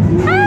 Ah!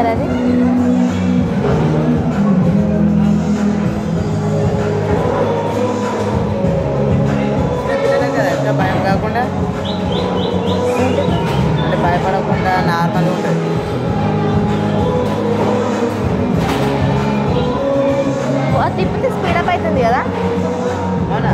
ఒకసారి అది? భయం కాకుండా? అంటే భయపడకుండా నార్మల్గా ఉంటుంది. తిప్పితే స్పీడప్ అవుతుంది కదా? అవునా?